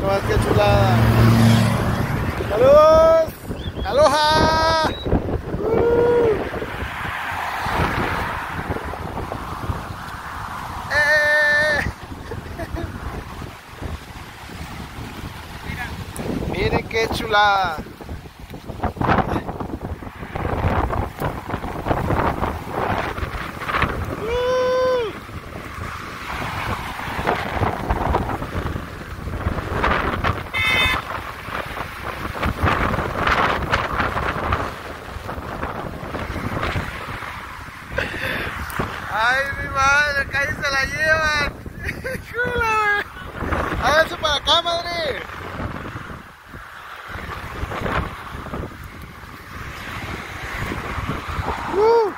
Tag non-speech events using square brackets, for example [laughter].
nomás qué chulada. Saludos. Aloha. Uh. Eh. [laughs] Miren qué chulada. Ay, mi madre, casi se la llevan. [laughs] Háganse para acá, madre. Uh.